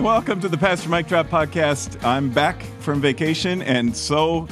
Welcome to the Pastor Mike Drop podcast. I'm back from vacation and so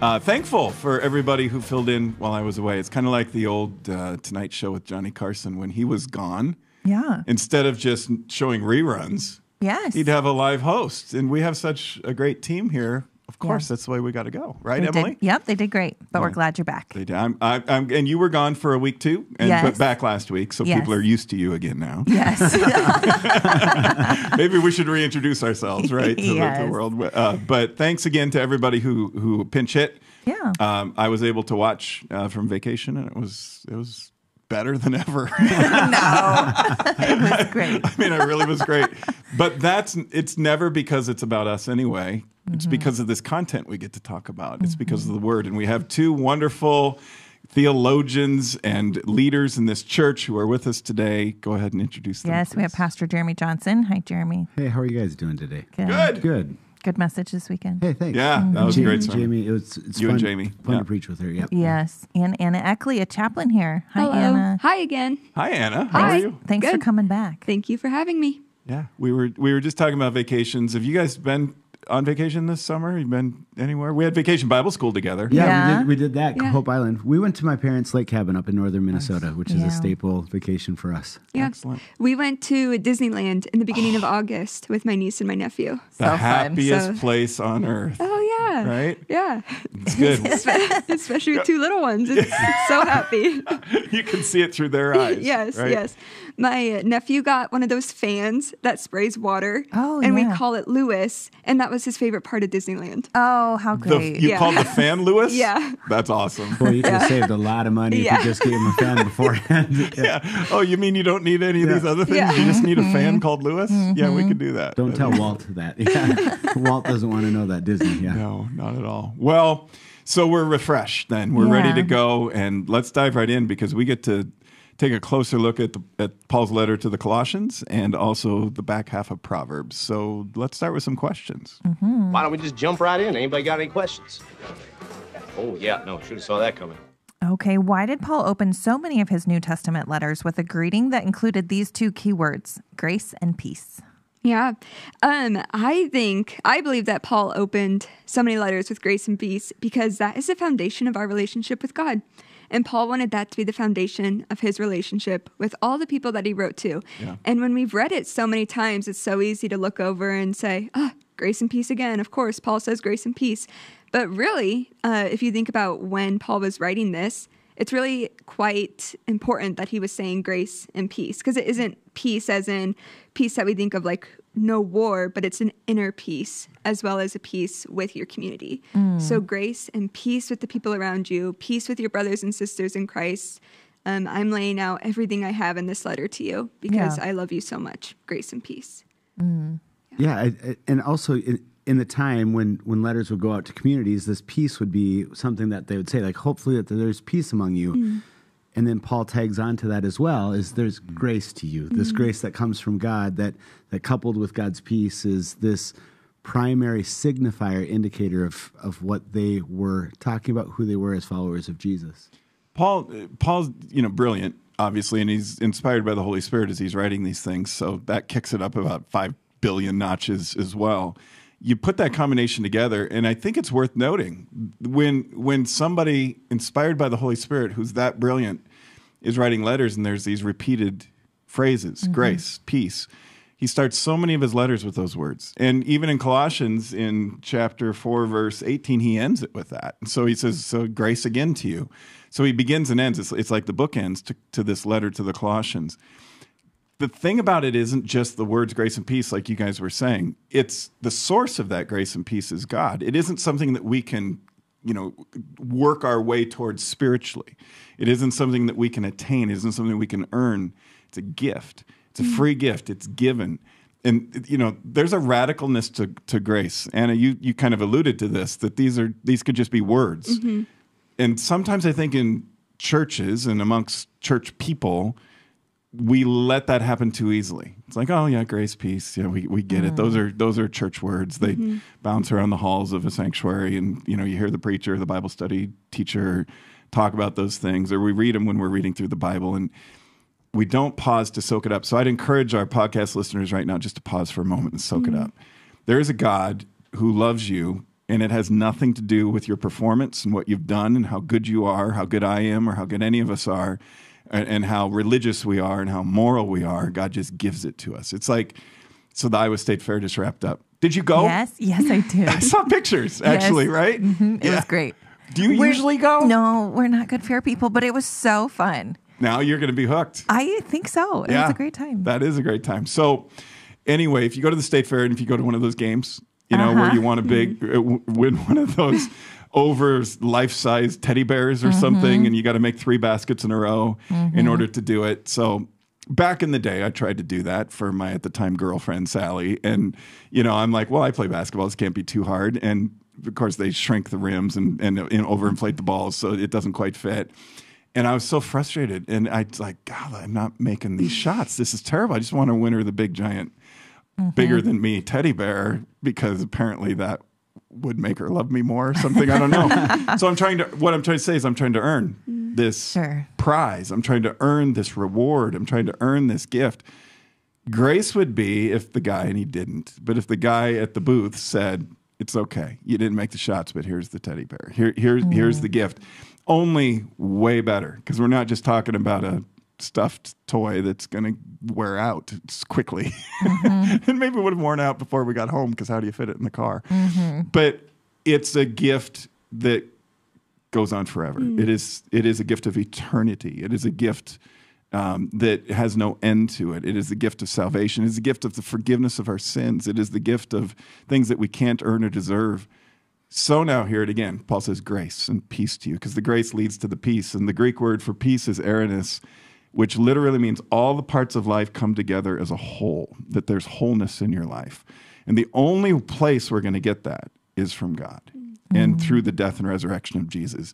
uh, thankful for everybody who filled in while I was away. It's kind of like the old uh, Tonight Show with Johnny Carson when he was gone. Yeah. Instead of just showing reruns, Yes. he'd have a live host. And we have such a great team here. Of course, Yeah. that's the way we got to go, right, They Emily? Did, yep, they did great. But we're glad you're back. They did. I'm, I, I'm, and you were gone for a week too, and Yes. but back last week, so Yes. people are used to you again now. Yes. Maybe we should reintroduce ourselves, right, to the, the world. Uh, but thanks again to everybody who who pinch hit. Yeah. Um, I was able to watch uh, from vacation, and it was it was better than ever. no. it was great. I mean, it really was great. But that's it's never because it's about us anyway. It's Mm-hmm. because of this content we get to talk about. It's because of the word, and we have two wonderful theologians and leaders in this church who are with us today. Go ahead and introduce them. Yes, we have. Pastor Jeremy Johnson. Hi, Jeremy. Hey, how are you guys doing today? Good. Good. Good. Good message this weekend. Hey, thanks. Yeah, that was a Jamie, great sermon. Jamie, it was it's You fun, and Jamie, Fun yeah. to preach with her. Yep. Yes. And Anna Eckley, a chaplain here. Hi, Hello. Anna. Hi again. Hi, Anna. How Hi. are you? Thanks for coming back. Thank you for having me. Yeah, we were we were just talking about vacations. Have you guys been on vacation this summer? You've been anywhere? We had vacation Bible school together. Yeah, Yeah. We, did, we did that. Yeah. Hope Island. We went to my parents' lake cabin up in northern Minnesota, which is Yeah. a staple vacation for us. Yeah. Excellent. We went to Disneyland in the beginning of August with my niece and my nephew. The So fun. happiest So- place on earth. Oh yeah. Right? Yeah. It's good. Especially with two little ones. It's, it's so happy. you can see it through their eyes. yes, right? yes. My uh, nephew got one of those fans that sprays water. Oh, And yeah. we call it Lewis, and that was his favorite part of Disneyland. Oh, how The, great. you Yeah. called the fan Lewis? Yeah. That's awesome. Boy, you could have saved a lot of money Yeah. if you just gave him a fan beforehand. Yeah. Yeah. Oh, you mean you don't need any of these other things? Yeah. You just need a fan called Lewis? Yeah, we could do that. Don't tell Walt that. Yeah. Walt doesn't want to know that Disney. Yeah. No, not at all. Well, so we're refreshed then. We're ready to go and let's dive right in because we get to take a closer look at the, at Paul's letter to the Colossians and also the back half of Proverbs. So let's start with some questions. Why don't we just jump right in? Anybody got any questions? Oh, yeah, no, should have saw that coming. Okay, why did Paul open so many of his New Testament letters with a greeting that included these two keywords, grace and peace? Yeah. Um, I think, I believe that Paul opened so many letters with grace and peace because that is the foundation of our relationship with God. And Paul wanted that to be the foundation of his relationship with all the people that he wrote to. Yeah. And when we've read it so many times, it's so easy to look over and say, ah, grace and peace again. Of course, Paul says grace and peace. But really, uh, if you think about when Paul was writing this, it's really quite important that he was saying grace and peace because it isn't peace as in peace that we think of like no war, but it's an inner peace as well as a peace with your community. Mm. So, grace and peace with the people around you, peace with your brothers and sisters in Christ. Um, I'm laying out everything I have in this letter to you because Yeah. I love you so much. Grace and peace. Mm. Yeah, I, I- and also in, in the time when when letters would go out to communities, this peace would be something that they would say, like, hopefully that there's peace among you. Mm. And then Paul tags on to that as well: is there's mm-hmm. grace to you, this mm-hmm. grace that comes from God, that that coupled with God's peace is this primary signifier indicator of of what they were talking about, who they were as followers of Jesus. Paul, Paul's you know brilliant, obviously, and he's inspired by the Holy Spirit as he's writing these things. So that kicks it up about five billion notches as well. You put that combination together, and I think it's worth noting when when somebody inspired by the Holy Spirit, who's that brilliant, is writing letters, and there's these repeated phrases: mm-hmm. grace, peace. He starts so many of his letters with those words. And even in Colossians, in chapter 4, verse 18, he ends it with that. And so he says, So grace again to you. So he begins and ends. It's, it's like the book ends to, to this letter to the Colossians. The thing about it isn't just the words grace and peace, like you guys were saying. It's the source of that grace and peace is God. It isn't something that we can, you know, work our way towards spiritually. It isn't something that we can attain. It isn't something we can earn. It's a gift. It's a hmm. free gift. It's given. And you know, there's a radicalness to, to grace. Anna, you you kind of alluded to this that these are these could just be words. Mm-hmm. And sometimes I think in churches and amongst church people, we let that happen too easily. It's like, oh yeah, grace, peace. Yeah, we, we get it. Those are those are church words. They mm-hmm. bounce around the halls of a sanctuary, and you know, you hear the preacher, the Bible study teacher talk about those things, or we read them when we're reading through the Bible. And we don't pause to soak it up. So I'd encourage our podcast listeners right now just to pause for a moment and soak it mm-hmm. up. There is a God who loves you, and it has nothing to do with your performance and what you've done and how good you are, how good I am, or how good any of us are, and, and how religious we are and how moral we are. God just gives it to us. It's like, so the Iowa State Fair just wrapped up. Did you go? Yes, yes, I did. I saw pictures actually, right? Mhm, It Yeah. was great. Do you We're- usually go? No, we're not good fair people, but it was so fun. Now you're going to be hooked. I think so. It was a great time. That is a great time. So, anyway, if you go to the state fair and if you go to one of those games, you know, where Uh-huh. you want to big uh, win one of those over life size teddy bears or mm-hmm. something, and you got to make three baskets in a row in mm-hmm. order to do it. So. Back in the day, I tried to do that for my at the time girlfriend Sally, and you know I'm like, well, I play basketball. This can't be too hard, and of course they shrink the rims and and, and overinflate the balls so it doesn't quite fit. And I was so frustrated. And I was like, God, I'm not making these shots. This is terrible. I just want to win her the big, giant, mm-hmm. bigger than me teddy bear because apparently that would make her love me more or something. I don't know. so I'm trying to, what I'm trying to say is I'm trying to earn mm. this Sure. prize. I'm trying to earn this reward. I'm trying to earn this gift. Grace would be if the guy, and he didn't, but if the guy at the booth said, it's okay. You didn't make the shots, but here's the teddy bear. Here, here's, mm. here's the gift. Only way better because we're not just talking about a stuffed toy that's going to wear out quickly. Mm-hmm. and maybe it would have worn out before we got home because how do you fit it in the car? Mm-hmm. But it's a gift that goes on forever. Mm. It is it is a gift of eternity. It is a gift um, that has no end to it. It is the gift of salvation. It is the gift of the forgiveness of our sins. It is the gift of things that we can't earn or deserve. So now hear it again. Paul says grace and peace to you because the grace leads to the peace. And the Greek word for peace is eros, which literally means all the parts of life come together as a whole, that there's wholeness in your life. And the only place we're going to get that is from God and through the death and resurrection of Jesus.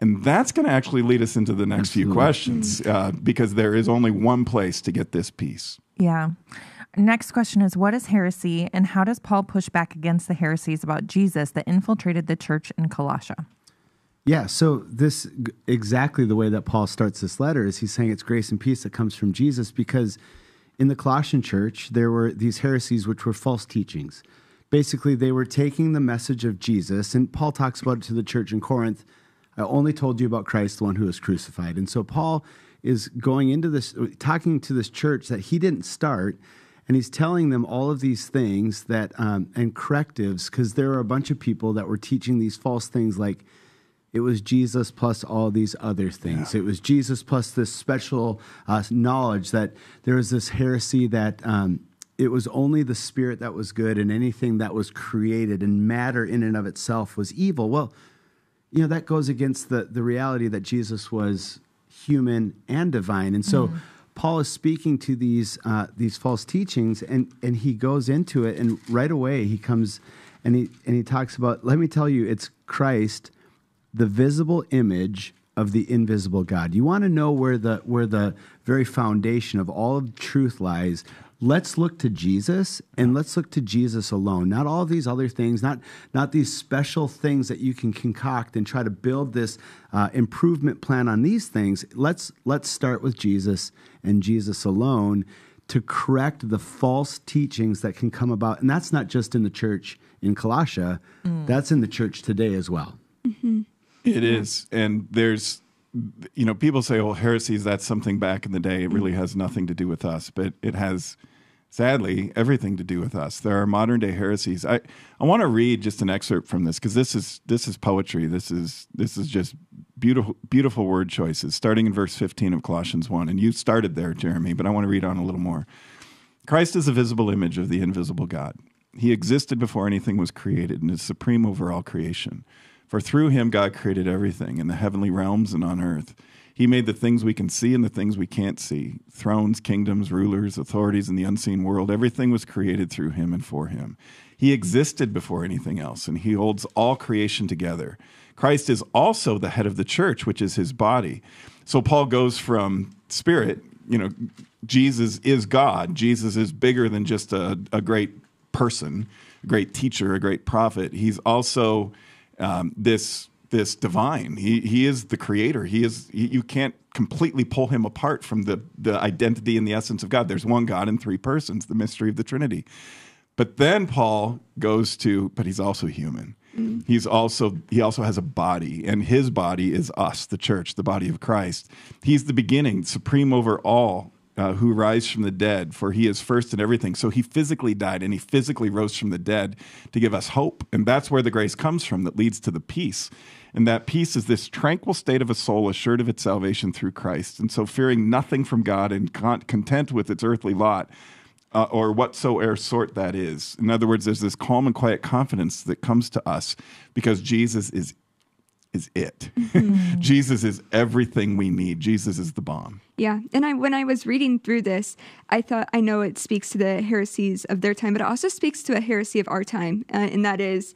And that's going to actually lead us into the next few questions uh, because there is only one place to get this peace. Yeah. Next question is What is heresy, and how does Paul push back against the heresies about Jesus that infiltrated the church in Colossia? Yeah, so this exactly the way that Paul starts this letter is he's saying it's grace and peace that comes from Jesus because in the Colossian church there were these heresies which were false teachings. Basically, they were taking the message of Jesus, and Paul talks about it to the church in Corinth. I only told you about Christ, the one who was crucified. And so Paul is going into this, talking to this church that he didn't start, and he's telling them all of these things that um, and correctives because there are a bunch of people that were teaching these false things like it was Jesus plus all these other things. It was Jesus plus this special uh, knowledge that there was this heresy that um, it was only the spirit that was good and anything that was created and matter in and of itself was evil. Well, you know, that goes against the, the reality that Jesus was human and divine. And so Paul is speaking to these, uh, these false teachings and, and he goes into it and right away he comes and he, and he talks about, let me tell you, it's Christ, the visible image of the invisible God. You want to know where the, where the very foundation of all of truth lies. Let's look to Jesus and let's look to Jesus alone. Not all these other things, not, not these special things that you can concoct and try to build this uh, improvement plan on these things. Let's, let's start with Jesus and Jesus alone to correct the false teachings that can come about. And that's not just in the church in Colossia, that's in the church today as well. It is, and there's, you know, people say, "Oh, heresies that's something back in the day." It really mm-hmm. has nothing to do with us, but it has, sadly, everything to do with us. There are modern day heresies. I I want to read just an excerpt from this because this is this is poetry. This is this is just beautiful beautiful word choices. Starting in verse fifteen of Colossians one, and you started there, Jeremy, but I want to read on a little more. Christ is a visible image of the invisible God. He existed before anything was created and is supreme over all creation. For through him God created everything in the heavenly realms and on earth. He made the things we can see and the things we can't see thrones, kingdoms, rulers, authorities in the unseen world. Everything was created through him and for him. He existed before anything else, and he holds all creation together. Christ is also the head of the church, which is his body. So Paul goes from spirit, you know, Jesus is God. Jesus is bigger than just a, a great person, a great teacher, a great prophet. He's also um, this this divine. He he is the creator. He is he, you can't completely pull him apart from the the identity and the essence of God. There's one God in three persons, the mystery of the Trinity. But then Paul goes to, but he's also human. He's also he also has a body, and his body is us, the church, the body of Christ. He's the beginning, supreme over all, uh, who rise from the dead, for he is first in everything. So he physically died and he physically rose from the dead to give us hope. And that's where the grace comes from that leads to the peace. And that peace is this tranquil state of a soul assured of its salvation through Christ. And so, fearing nothing from God and con- content with its earthly lot, uh, or whatsoever sort that is. In other words, there's this calm and quiet confidence that comes to us because Jesus is is it. Jesus is everything we need. Jesus is the bomb. Yeah, and I when I was reading through this, I thought I know it speaks to the heresies of their time, but it also speaks to a heresy of our time, uh, and that is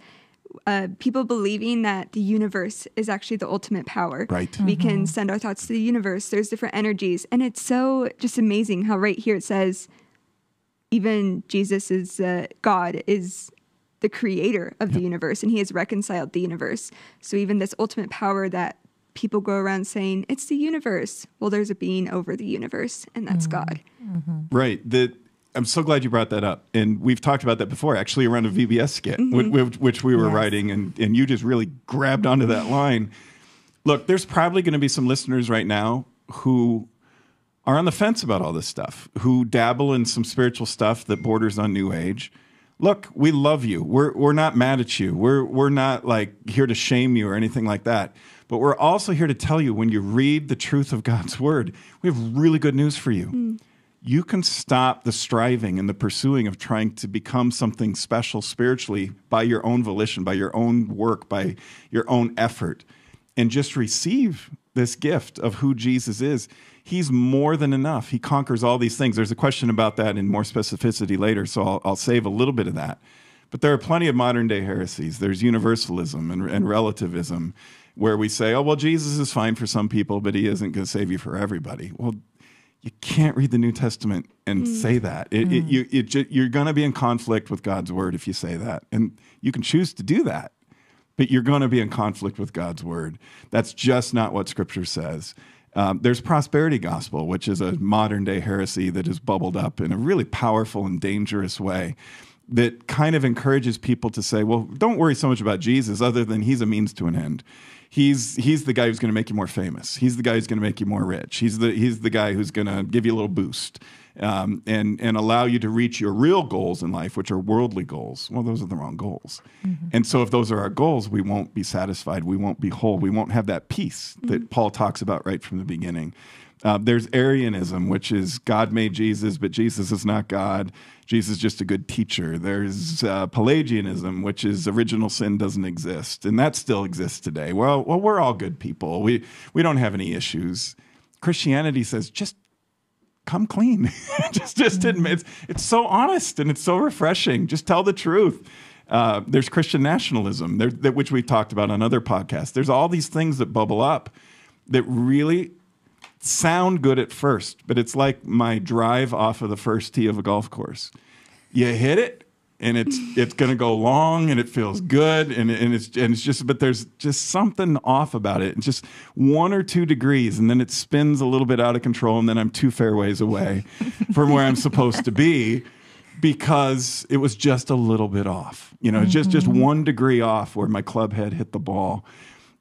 uh, people believing that the universe is actually the ultimate power. Right. We can send our thoughts to the universe. There's different energies, and it's so just amazing how right here it says, even Jesus is uh, God is the creator of the universe, and He has reconciled the universe. So even this ultimate power that people go around saying it's the universe. Well, there's a being over the universe, and that's mm-hmm. God. Mm-hmm. Right. The, I'm so glad you brought that up. And we've talked about that before, actually, around a VBS skit, whi- mm-hmm. whi- which, we were Yes. writing, and, and you just really grabbed onto that line. Look, there's probably going to be some listeners right now who are on the fence about all this stuff, who dabble in some spiritual stuff that borders on New Age. Look, we love you. We're, we're not mad at you. We're, we're not like here to shame you or anything like that. But we're also here to tell you when you read the truth of God's word, we have really good news for you. Mm. You can stop the striving and the pursuing of trying to become something special spiritually by your own volition, by your own work, by your own effort, and just receive this gift of who Jesus is. He's more than enough. He conquers all these things. There's a question about that in more specificity later, so I'll, I'll save a little bit of that. But there are plenty of modern day heresies. There's universalism and, and relativism, where we say, oh, well, Jesus is fine for some people, but he isn't going to save you for everybody. Well, you can't read the New Testament and mm. say that. It, it, mm. you, it, ju- you're going to be in conflict with God's word if you say that. And you can choose to do that, but you're going to be in conflict with God's word. That's just not what Scripture says. Um, there's prosperity gospel, which is a modern day heresy that has bubbled up in a really powerful and dangerous way that kind of encourages people to say, well, don't worry so much about Jesus, other than he's a means to an end. He's he's the guy who's going to make you more famous. He's the guy who's going to make you more rich. He's the he's the guy who's going to give you a little boost um, and and allow you to reach your real goals in life, which are worldly goals. Well, those are the wrong goals. And so, if those are our goals, we won't be satisfied. We won't be whole. We won't have that peace that Paul talks about right from the beginning. Uh, there's Arianism, which is God made Jesus, but Jesus is not God. Jesus is just a good teacher. There's uh, Pelagianism, which is original sin doesn't exist, and that still exists today. Well, well, we're all good people. We we don't have any issues. Christianity says just come clean. just just admit it's, it's so honest and it's so refreshing. Just tell the truth. Uh, there's Christian nationalism, there, that, which we've talked about on other podcasts. There's all these things that bubble up that really sound good at first, but it's like my drive off of the first tee of a golf course. You hit it, and it's it's going to go long, and it feels good, and, and it's and it's just, but there's just something off about it, and just one or two degrees, and then it spins a little bit out of control, and then I'm two fairways away from where I'm supposed to be because it was just a little bit off. You know, it's just just mm-hmm. one degree off where my club head hit the ball.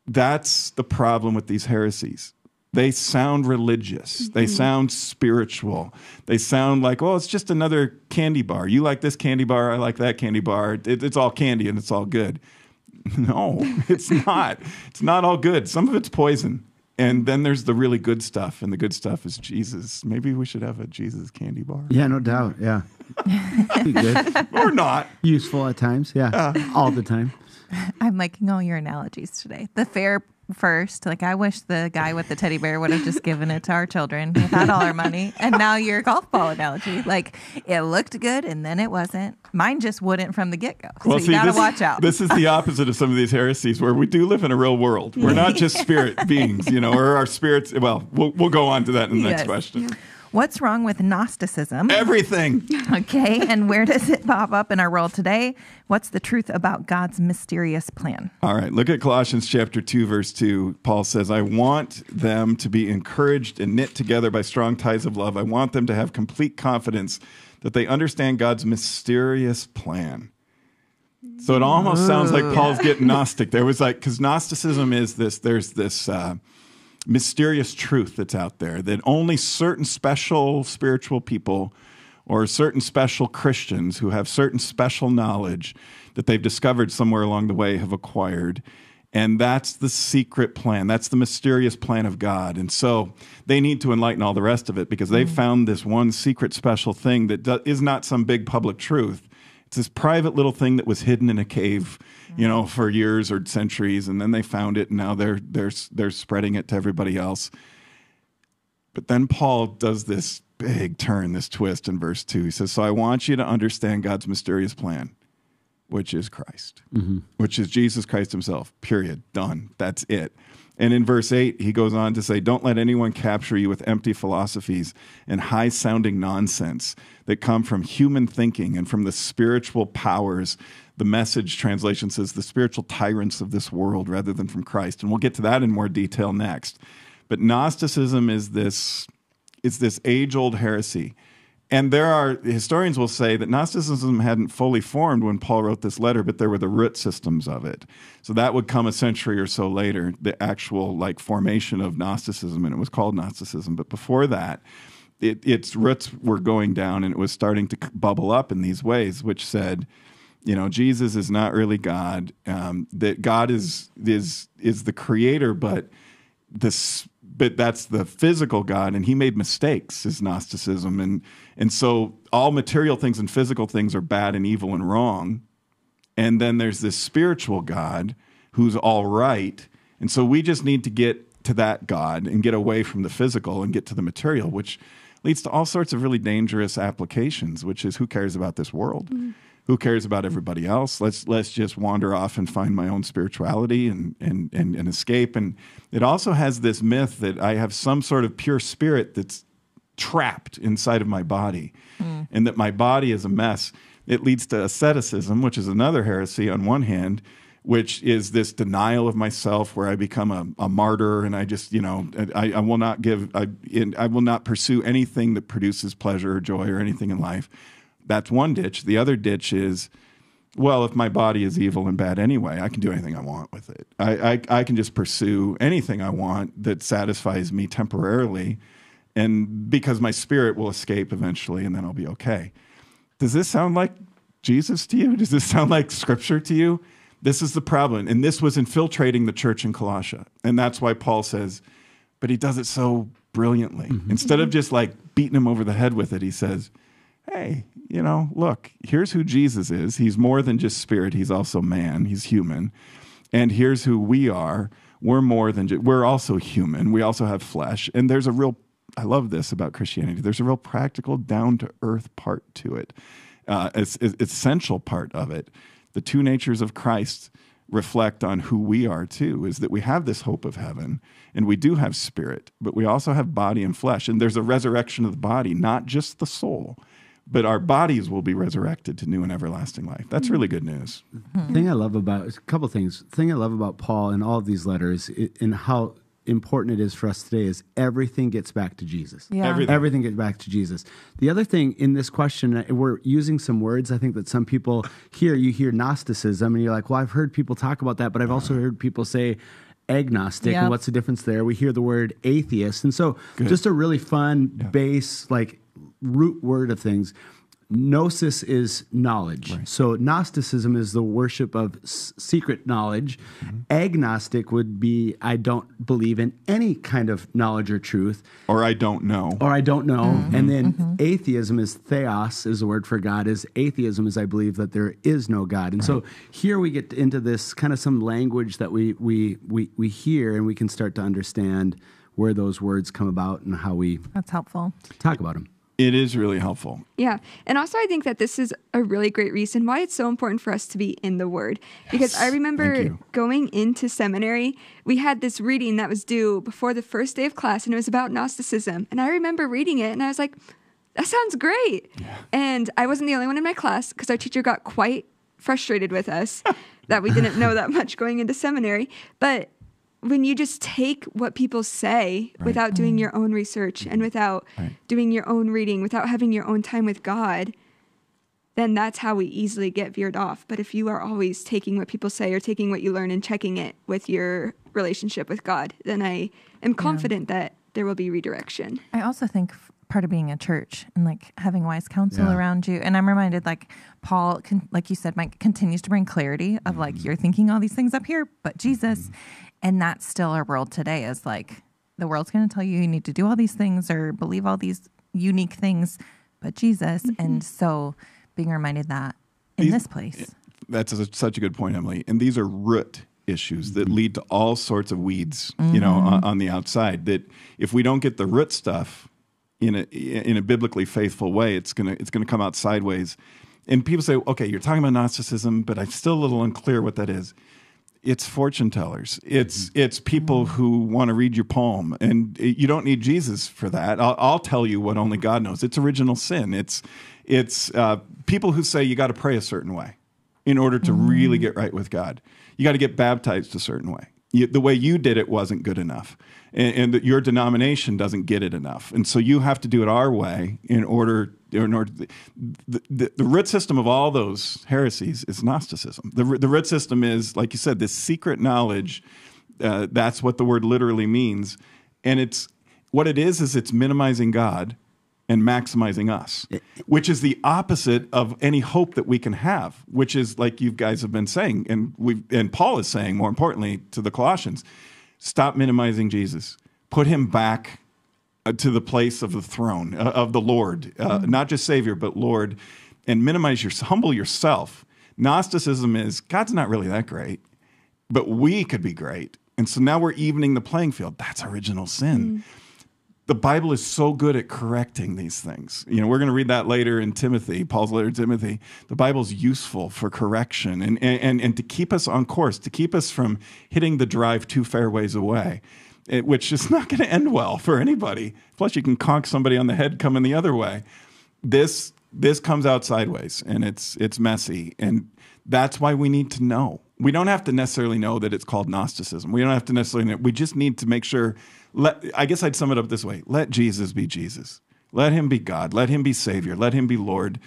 That's the problem with these heresies. They sound religious. They mm-hmm. sound spiritual. They sound like, well, it's just another candy bar. You like this candy bar. I like that candy bar. It, it's all candy and it's all good. No, it's not. it's not all good. Some of it's poison. And then there's the really good stuff, and the good stuff is Jesus. Maybe we should have a Jesus candy bar. Yeah, no doubt. Yeah. Good. Or not. Useful at times. Yeah. Uh. All the time. I'm liking all your analogies today. The fair first, like I wish the guy with the teddy bear would have just given it to our children without all our money. And now your golf ball analogy, like it looked good and then it wasn't. Mine just wouldn't from the get go. So you gotta this, watch out. This is the opposite of some of these heresies where we do live in a real world. We're not just spirit beings, you know, or our spirits. Well, we'll, we'll go on to that in the next Yes. question. What's wrong with Gnosticism? Everything. Okay, and where does it pop up in our world today? What's the truth about God's mysterious plan? All right, look at Colossians chapter 2, verse 2. Paul says, I want them to be encouraged and knit together by strong ties of love. I want them to have complete confidence that they understand God's mysterious plan. So it almost sounds like Paul's getting Gnostic. There was like, because Gnosticism is this, there's this uh, mysterious truth that's out there that only certain special spiritual people or certain special Christians who have certain special knowledge that they've discovered somewhere along the way have acquired. And that's the secret plan. That's the mysterious plan of God. And so they need to enlighten all the rest of it because they've mm. found this one secret special thing that is not some big public truth. It's this private little thing that was hidden in a cave, you know, for years or centuries, and then they found it, and now they're they're they're spreading it to everybody else. But then Paul does this big turn, this twist in verse two. He says, "So I want you to understand God's mysterious plan, which is Christ, mm-hmm. which is Jesus Christ Himself. Period. Done. That's it." And in verse 8, he goes on to say, Don't let anyone capture you with empty philosophies and high sounding nonsense that come from human thinking and from the spiritual powers. The message translation says, the spiritual tyrants of this world rather than from Christ. And we'll get to that in more detail next. But Gnosticism is this, it's this age old heresy. And there are historians will say that Gnosticism hadn't fully formed when Paul wrote this letter, but there were the root systems of it. So that would come a century or so later, the actual like formation of Gnosticism, and it was called Gnosticism. But before that, it, its roots were going down, and it was starting to bubble up in these ways, which said, you know, Jesus is not really God. Um, that God is is is the creator, but this but that's the physical God, and he made mistakes, is Gnosticism. And and so all material things and physical things are bad and evil and wrong. And then there's this spiritual God who's all right. And so we just need to get to that God and get away from the physical and get to the material, which leads to all sorts of really dangerous applications, which is who cares about this world? Who cares about everybody else? Let's let's just wander off and find my own spirituality and, and and and escape. And it also has this myth that I have some sort of pure spirit that's trapped inside of my body hmm. and that my body is a mess. It leads to asceticism, which is another heresy on one hand, which is this denial of myself where I become a, a martyr and I just, you know, I, I will not give, I, I will not pursue anything that produces pleasure or joy or anything in life. That's one ditch. The other ditch is, well, if my body is evil and bad anyway, I can do anything I want with it. I, I, I can just pursue anything I want that satisfies me temporarily and because my spirit will escape eventually and then I'll be okay. Does this sound like Jesus to you? Does this sound like scripture to you? This is the problem. And this was infiltrating the church in Colossia. And that's why Paul says, but he does it so brilliantly. Mm-hmm. Instead of just like beating him over the head with it, he says, hey, you know, look, here's who Jesus is. He's more than just spirit, he's also man, he's human. And here's who we are. We're more than just, we're also human. We also have flesh. And there's a real, I love this about Christianity. There's a real practical, down to earth part to it, uh, it's, it's essential part of it. The two natures of Christ reflect on who we are too is that we have this hope of heaven and we do have spirit but we also have body and flesh and there's a resurrection of the body not just the soul but our bodies will be resurrected to new and everlasting life that's really good news thing I love about a couple things. Thing I love about Paul and all of these letters i- and how important it is for us today is everything gets back to Jesus. Yeah. Everything. Everything gets back to Jesus. The other thing in this question, we're using some words. I think that some people hear you hear Gnosticism, and you're like, "Well, I've heard people talk about that, but I've also heard people say." agnostic Yep. and what's the difference there we hear the word atheist and so just a really fun base like root word of things Gnosis is knowledge. So Gnosticism is the worship of s- secret knowledge. Mm-hmm. Agnostic would be I don't believe in any kind of knowledge or truth, or i don't know or I don't know. Mm-hmm. And then mm-hmm. atheism is theos, is the word for God. Is atheism is I believe that there is no God. And so here we get into this kind of some language that we we we we hear, and we can start to understand where those words come about and how we That's helpful. talk about them. It is really helpful. Yeah. And also, I think that this is a really great reason why it's so important for us to be in the Word. Because I remember going into seminary, we had this reading that was due before the first day of class, and it was about Gnosticism. And I remember reading it, and I was like, that sounds great. And I wasn't the only one in my class because our teacher got quite frustrated with us that we didn't know that much going into seminary. But when you just take what people say without doing mm. your own research and mm-hmm. without Right. doing your own reading, without having your own time with God, then that's how we easily get veered off. But if you are always taking what people say or taking what you learn and checking it with your relationship with God, then I am confident that there will be redirection. I also think part of being a church and like having wise counsel Yeah. around you. And I'm reminded, like Paul, con- like you said, Mike continues to bring clarity of like mm-hmm. you're thinking all these things up here, but mm-hmm. Jesus, and that's still our world today. Is like the world's going to tell you you need to do all these things or believe all these unique things, but Jesus. Mm-hmm. And so being reminded that in These- this place, eh, That's a, such a good point, Emily. And these are root issues that lead to all sorts of weeds, you know, on, on the outside. That if we don't get the root stuff in a in a biblically faithful way, it's gonna it's gonna come out sideways. And people say, okay, you're talking about Gnosticism, but I'm still a little unclear what that is. It's fortune tellers. It's mm-hmm. it's people mm-hmm. who want to read your palm, and you don't need Jesus for that. I'll, I'll tell you what only God knows. It's original sin. It's it's uh, people who say you got to pray a certain way in order to really mm. get right with God. You got to get baptized a certain way. You, the way you did it wasn't good enough, and, and that your denomination doesn't get it enough, and so you have to do it our way in order. In order, the, the, the root system of all those heresies is Gnosticism. The, the root system is, like you said, this secret knowledge. Uh, that's what the word literally means, and it's what it is. Is it's minimizing God and maximizing us, which is the opposite of any hope that we can have, which is like you guys have been saying, and we and Paul is saying more importantly to the Colossians, stop minimizing Jesus, put him back uh, to the place of the throne uh, of the Lord, uh, not just Savior but Lord, and minimize your humble yourself. Gnosticism is God's not really that great, but we could be great, and so now we're evening the playing field. That's original sin the Bible is so good at correcting these things. You know, we're going to read that later in Timothy, Paul's letter to Timothy. The Bible's useful for correction and, and, and to keep us on course, to keep us from hitting the drive two fairways away, it, which is not going to end well for anybody. Plus, you can conk somebody on the head coming the other way. This this comes out sideways and it's it's messy and that's why we need to know we don't have to necessarily know that it's called gnosticism we don't have to necessarily know we just need to make sure let i guess i'd sum it up this way. Let jesus be jesus. Let him be god. Let him be savior. Let him be lord.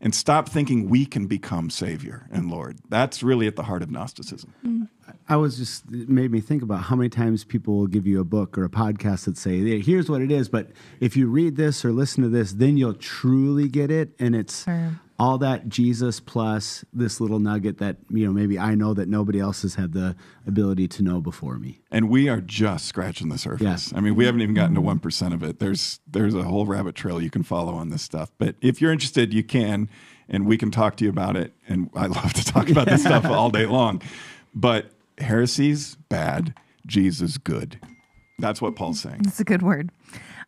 And stop thinking we can become savior and lord. That's really at the heart of gnosticism. Mm. I was just it made me think about how many times people will give you a book or a podcast that say, "Here's what it is," but if you read this or listen to this, then you'll truly get it. And it's Sure. All that Jesus plus this little nugget that you know maybe I know that nobody else has had the ability to know before me. and we are just scratching the surface. Yeah. I mean, we haven't even gotten to one percent of it. There's there's a whole rabbit trail you can follow on this stuff. But if you're interested, you can, and we can talk to you about it. And I love to talk about this stuff all day long. But heresies bad, Jesus good. That's what Paul's saying. It's a good word.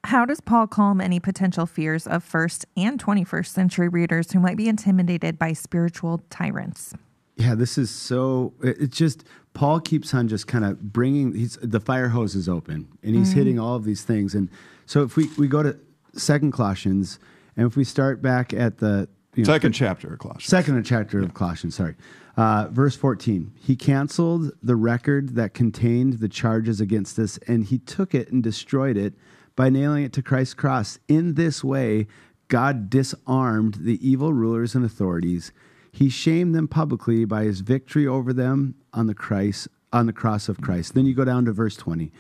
How does Paul calm any potential fears of first and 21st century readers who might be intimidated by spiritual tyrants? Yeah, this is so. It's just Paul keeps on just kind of bringing. He's the fire hose is open, and he's hitting all of these things. And so if we we go to Second Colossians, and if we start back at the you know, Second chapter of Colossians. Second chapter of Colossians, sorry. Uh, verse 14. He canceled the record that contained the charges against us, and he took it and destroyed it by nailing it to Christ's cross. In this way, God disarmed the evil rulers and authorities. He shamed them publicly by his victory over them on the Christ on the cross of Christ. Then you go down to verse 20.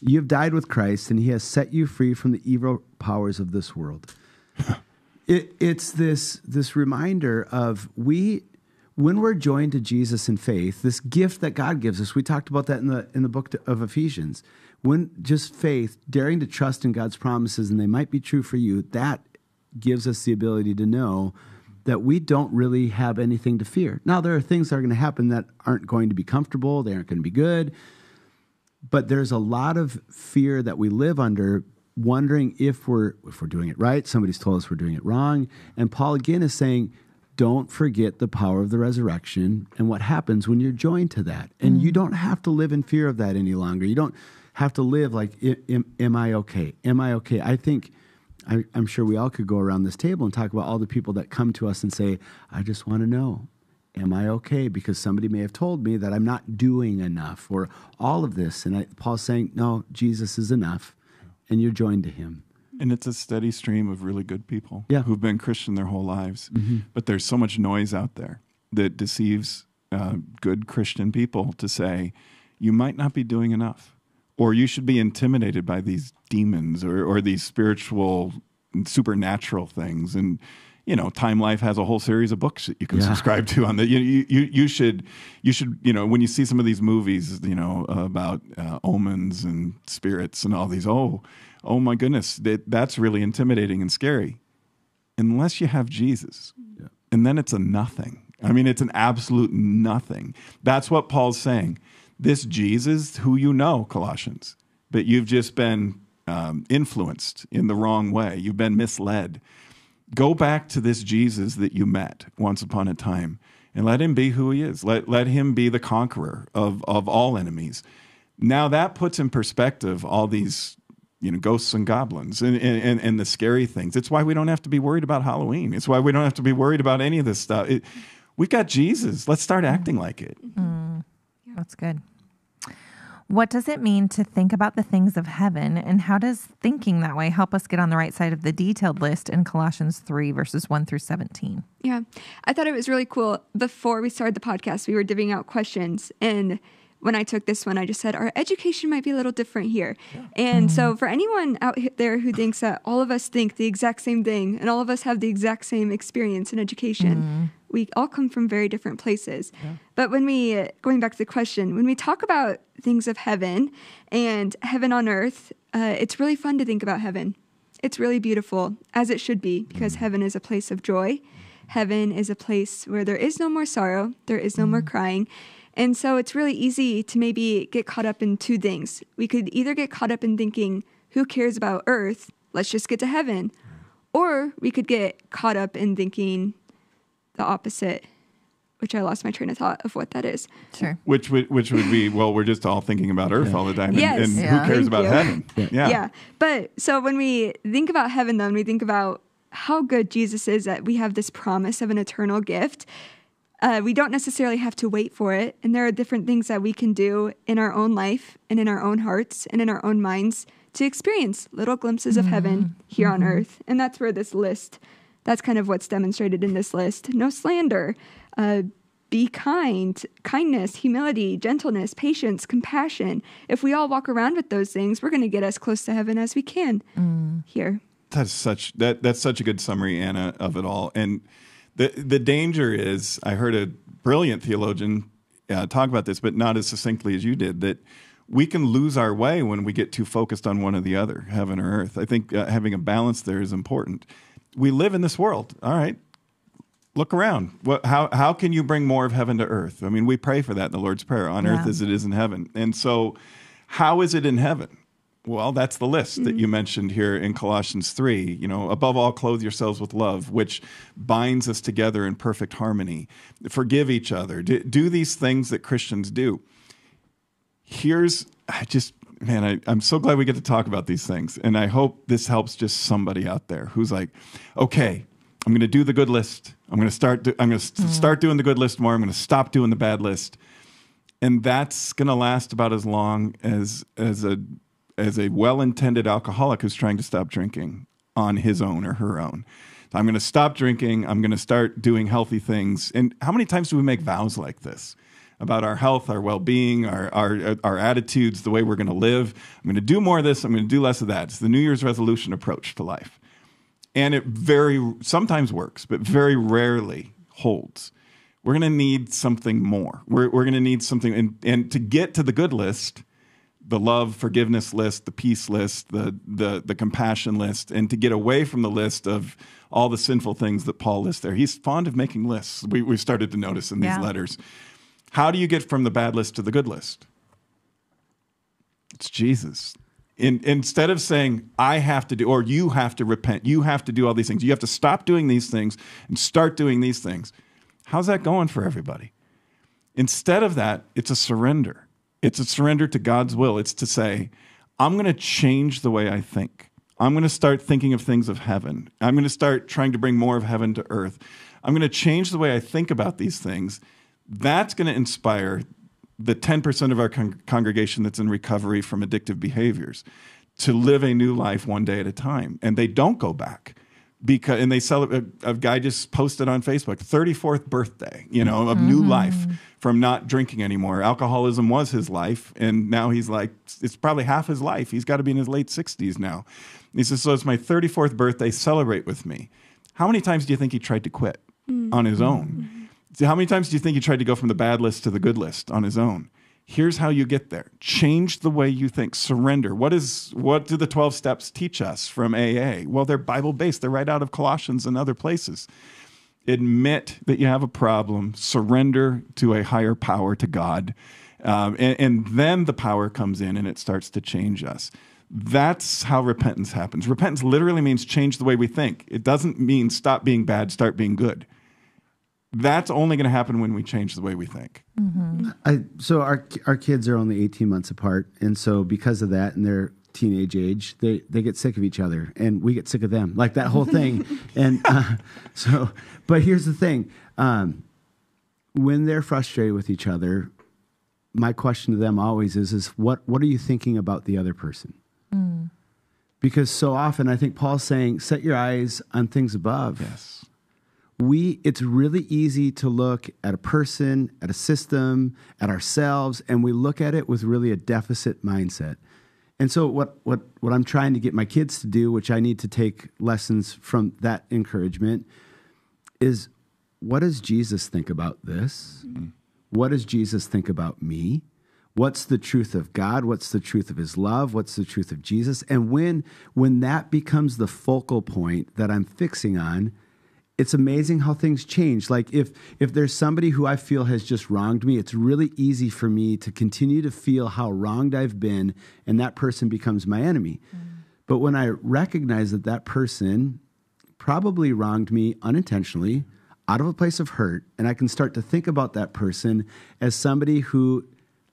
You have died with Christ, and he has set you free from the evil powers of this world. It, it's this this reminder of we when we're joined to Jesus in faith, this gift that God gives us. We talked about that in the in the book of Ephesians. When just faith, daring to trust in God's promises, and they might be true for you, that gives us the ability to know that we don't really have anything to fear. Now, there are things that are going to happen that aren't going to be comfortable. They aren't going to be good but there's a lot of fear that we live under wondering if we're if we're doing it right. Somebody's told us we're doing it wrong, and Paul again is saying, don't forget the power of the resurrection and what happens when you're joined to that. And you mm. don't have to live in fear of that any longer. You don't have to live like, am, am I okay? Am I okay? I think. I, I'm sure we all could go around this table and talk about all the people that come to us and say, I just want to know, am I okay? Because somebody may have told me that I'm not doing enough or all of this. And I, Paul's saying, no, Jesus is enough and you're joined to him. And it's a steady stream of really good people Yeah. Mm-hmm. who've been Christian their whole lives. But there's so much noise out there that deceives uh, good Christian people to say, you might not be doing enough, or you should be intimidated by these demons or, or these spiritual, and supernatural things. And, you know, Time Life has a whole series of books that you can Yeah. subscribe to on that. You, you, you, should, you should, you know, when you see some of these movies, you know, about uh, omens and spirits and all these, oh, oh my goodness, that, that's really intimidating and scary. Unless you have Jesus. And then it's a nothing. I mean, it's an absolute nothing. That's what Paul's saying. This Jesus, who you know, Colossians, but you've just been um, influenced in the wrong way. You've been misled. Go back to this Jesus that you met once upon a time and let him be who he is. Let, let him be the conqueror of, of all enemies. Now that puts in perspective all these you know ghosts and goblins and, and, and the scary things. It's why we don't have to be worried about Halloween. It's why we don't have to be worried about any of this stuff. It, we've got Jesus. Let's start acting like it. That's good. What does it mean to think about the things of heaven, and how does thinking that way help us get on the right side of the detailed list in Colossians 3, verses 1 through 17? Yeah. I thought it was really cool. Before we started the podcast, we were divvying out questions. And when I took this one, I just said, our education might be a little different here. And so, mm. for anyone out there who thinks that all of us think the exact same thing and all of us have the exact same experience in education, mm-hmm. we all come from very different places. But when we, going back to the question, when we talk about things of heaven and heaven on earth, uh, it's really fun to think about heaven. It's really beautiful, as it should be, because mm. heaven is a place of joy. Heaven is a place where there is no more sorrow, there is no more mm. crying. And so it's really easy to maybe get caught up in two things. We could either get caught up in thinking, who cares about earth? Let's just get to heaven. Or we could get caught up in thinking the opposite, which I lost my train of thought of what that is. Sure. Which would which would be well, we're just all thinking about Earth all the time, and, Yes. and Yeah. who cares Thank about you. heaven? Yeah. Yeah. But so when we think about heaven, though, and we think about how good Jesus is that we have this promise of an eternal gift, uh, we don't necessarily have to wait for it. And there are different things that we can do in our own life and in our own hearts and in our own minds to experience little glimpses of heaven here on earth. And that's where this list, that's kind of what's demonstrated in this list. No slander. Uh, be kind, kindness, humility, gentleness, patience, compassion. If we all walk around with those things, we're going to get as close to heaven as we can here. That's such that that's such a good summary, Anna, of it all. And the the danger is, I heard a brilliant theologian uh, talk about this, but not as succinctly as you did. That we can lose our way when we get too focused on one or the other, heaven or earth. I think uh, having a balance there is important. We live in this world. All right, look around. What, how how can you bring more of heaven to earth? I mean, we pray for that in the Lord's Prayer, on earth as it is in heaven. And so, how is it in heaven? Well, that's the list that you mm. mentioned here in Colossians 3. You know, above all, clothe yourselves with love, which binds us together in perfect harmony. Forgive each other. Do, do these things that Christians do. Here's, I just, man, I, I'm so glad we get to talk about these things. And I hope this helps just somebody out there who's like, okay, I'm going to do the good list. I'm going to start, do, I'm going to mm. start doing the good list more. I'm going to stop doing the bad list and that's going to last about as long as as a as a well-intended alcoholic who's trying to stop drinking on his own or her own. I'm going to stop drinking. I'm going to start doing healthy things. And how many times do we make vows like this about our health, our well-being, our our our attitudes, the way we're going to live? I'm going to do more of this. I'm going to do less of that. It's the New Year's resolution approach to life and it very sometimes works, but very rarely holds. We're going to need something more. We're, we're going to need something, and, and to get to the good list, the love, forgiveness list, the peace list, the, the, the compassion list, and to get away from the list of all the sinful things that Paul lists there. He's fond of making lists. We, we started to notice in these Yeah. letters. How do you get from the bad list to the good list? It's Jesus. In, instead of saying, I have to do, or you have to repent, you have to do all these things, you have to stop doing these things and start doing these things. How's that going for everybody? Instead of that, it's a surrender. It's a surrender to God's will. It's to say, I'm going to change the way I think. I'm going to start thinking of things of heaven. I'm going to start trying to bring more of heaven to earth. I'm going to change the way I think about these things. That's going to inspire the 10% of our con- congregation that's in recovery from addictive behaviors to live a new life one day at a time. And they don't go back because and they celebrate a, guy just posted on facebook 34th birthday you know of mm-hmm. new life from not drinking anymore. Alcoholism was his life and now he's like it's probably half his life. He's got to be in his late 60s now. He says so it's my 34th birthday celebrate with me. How many times do you think he tried to quit mm-hmm. on his own? Mm-hmm. how many times do you think he tried to go from the bad list to the good list on his own? Here's how you get there. Change the way you think. Surrender. What is what do the 12 steps teach us from aa well they're bible based they're right out of colossians and other places admit that you have a problem surrender to a higher power to god um, and, and then the power comes in and it starts to change us that's how repentance happens repentance literally means change the way we think it doesn't mean stop being bad start being good that's only going to happen when we change the way we think. Mm-hmm. I, so our our kids are only 18 months apart, and so because of that, and their teenage age, they they get sick of each other, and we get sick of them, like that whole thing. and uh, so, but here's the thing: um, when they're frustrated with each other, my question to them always is: is what what are you thinking about the other person? Mm. Because so often, I think Paul's saying, set your eyes on things above. Yes we it's really easy to look at a person, at a system, at ourselves, and we look at it with really a deficit mindset. And so what what what I'm trying to get my kids to do, which I need to take lessons from that encouragement, is what does Jesus think about this? Mm-hmm. What does Jesus think about me? What's the truth of God? What's the truth of his love? What's the truth of Jesus? And when when that becomes the focal point that I'm fixing on, it's amazing how things change like if if there's somebody who i feel has just wronged me it's really easy for me to continue to feel how wronged i've been and that person becomes my enemy mm. but when i recognize that that person probably wronged me unintentionally out of a place of hurt and i can start to think about that person as somebody who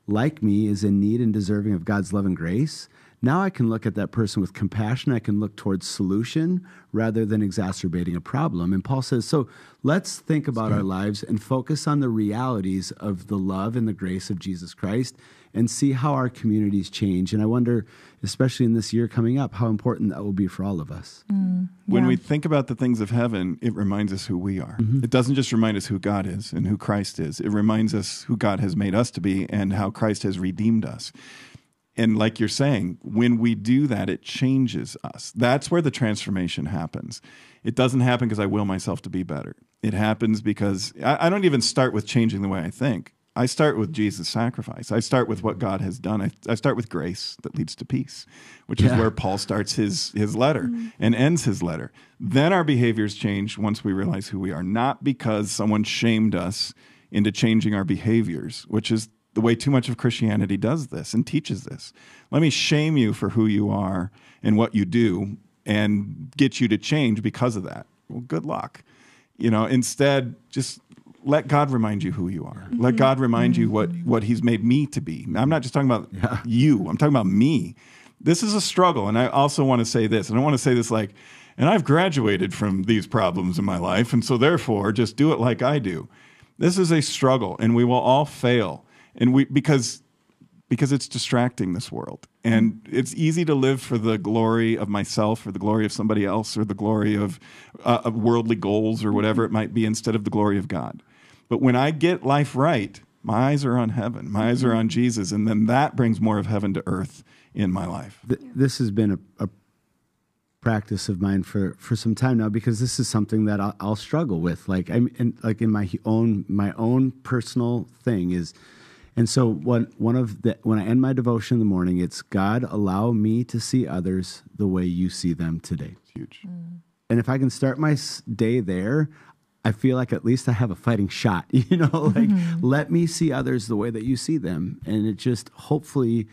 like me is in need and deserving of god's love and grace now I can look at that person with compassion. I can look towards solution rather than exacerbating a problem. And Paul says, so let's think about our lives and focus on the realities of the love and the grace of Jesus Christ and see how our communities change. And I wonder, especially in this year coming up, how important that will be for all of us. Mm, yeah. When we think about the things of heaven, it reminds us who we are. Mm-hmm. It doesn't just remind us who God is and who Christ is, it reminds us who God has made us to be and how Christ has redeemed us and like you're saying, when we do that, it changes us. That's where the transformation happens. It doesn't happen because I will myself to be better. It happens because I, I, don't even start with changing the way I think. I start with Jesus' sacrifice. I start with what God has done. I, I start with grace that leads to peace, which yeah. is where Paul starts his, his letter mm-hmm. and ends his letter. Then our behaviors change once we realize who we are, not because someone shamed us into changing our behaviors, which is the way too much of Christianity does this and teaches this. Let me shame you for who you are and what you do and get you to change because of that. Well, good luck. You know, instead, just let God remind you who you are. Mm-hmm. Let God remind mm-hmm. you what, what He's made me to be. I'm not just talking about yeah. you, I'm talking about me. This is a struggle. And I also want to say this. And I want to say this like, and I've graduated from these problems in my life. And so therefore, just do it like I do. This is a struggle, and we will all fail and we because because it's distracting this world and it's easy to live for the glory of myself or the glory of somebody else or the glory of, uh, of worldly goals or whatever it might be instead of the glory of god but when i get life right my eyes are on heaven my eyes are on jesus and then that brings more of heaven to earth in my life this has been a, a practice of mine for for some time now because this is something that I'll, I'll struggle with like i'm in, like in my own my own personal thing is and so one one of the when I end my devotion in the morning, it's God allow me to see others the way you see them today. It's huge. Mm. And if I can start my day there, I feel like at least I have a fighting shot. You know, like mm-hmm. let me see others the way that you see them, and it just hopefully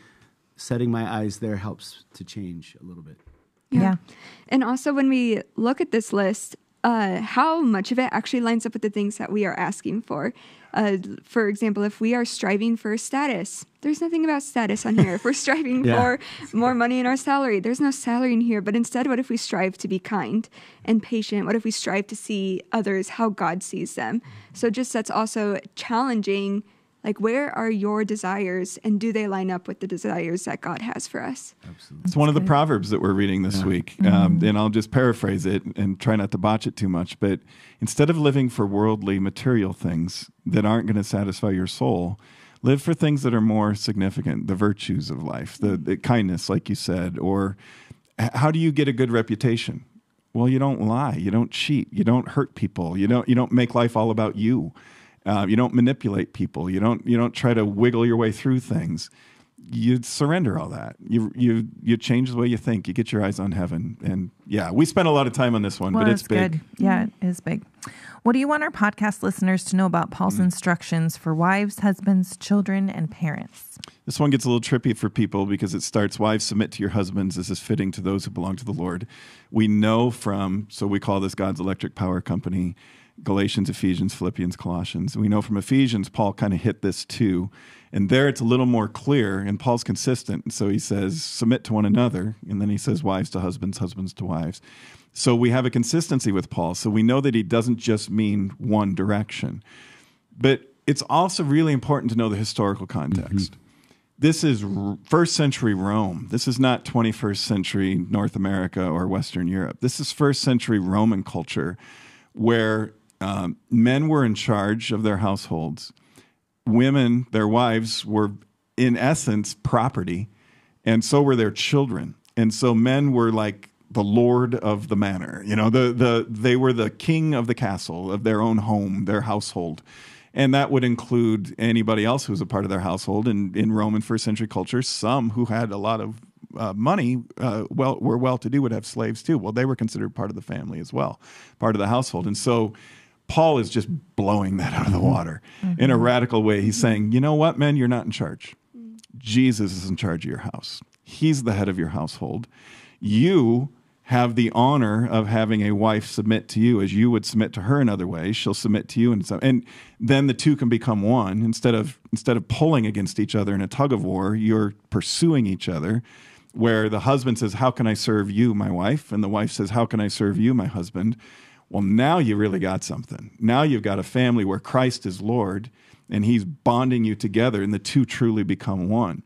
setting my eyes there helps to change a little bit. Yeah. And also, when we look at this list, uh, how much of it actually lines up with the things that we are asking for? Uh, for example, if we are striving for status, there's nothing about status on here. If we're striving Yeah. for more money in our salary, there's no salary in here. But instead, what if we strive to be kind and patient? What if we strive to see others how God sees them? So, just that's also challenging. Like, where are your desires, and do they line up with the desires that God has for us? Absolutely. It's one of the proverbs that we're reading this week, um, and I'll just paraphrase it and try not to botch it too much. But instead of living for worldly, material things that aren't going to satisfy your soul, live for things that are more significant, the virtues of life, the, the kindness, like you said, or how do you get a good reputation? Well, you don't lie, you don't cheat, you don't hurt people, you don't you don't make life all about you. Uh, you don't manipulate people. You don't you don't try to wiggle your way through things you surrender all that. You you you change the way you think. You get your eyes on heaven, and yeah, we spent a lot of time on this one, Well, but it's big. good. Yeah, it is big. What do you want our podcast listeners to know about Paul's Mm. instructions for wives, husbands, children, and parents? This one gets a little trippy for people because it starts wives submit to your husbands as is fitting to those who belong to the Lord. We know from so we call this God's electric power company, Galatians, Ephesians, Philippians, Colossians. We know from Ephesians Paul kind of hit this too. And there it's a little more clear and Paul's consistent. And so he says submit to one another and then he says wives to husbands, husbands to wives. So we have a consistency with Paul. So we know that he doesn't just mean one direction. But it's also really important to know the historical context this is first century Rome. This is not 21st century North America or Western Europe. This is first century Roman culture where um, men were in charge of their households. Women, their wives, were in essence property, and so were their children. And so men were like the lord of the manor. You know, the, the, they were the king of the castle, of their own home, their household and that would include anybody else who was a part of their household. And in Roman first century culture, some who had a lot of uh, money, uh, well, were well to do, would have slaves too. Well, they were considered part of the family as well, part of the household. And so Paul is just blowing that out of the water in a radical way. He's saying, you know what, men, you're not in charge. Jesus is in charge of your house. He's the head of your household. You have the honor of having a wife submit to you as you would submit to her in other ways. She'll submit to you, and so and then the two can become one instead of instead of pulling against each other in a tug of war. You're pursuing each other. Where the husband says, "How can I serve you, my wife?" and the wife says, "How can I serve you, my husband?" Well, now you really got something. Now you've got a family where Christ is Lord, and He's bonding you together, and the two truly become one